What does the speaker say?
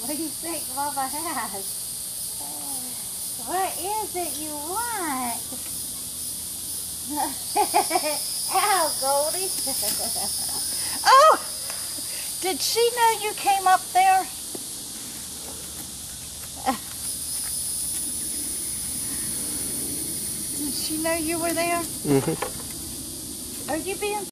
What do you think Mama has? What is it you want? Ow, Goldie. Oh! Did she know you came up there? Did she know you were there? Mm-hmm. Are you being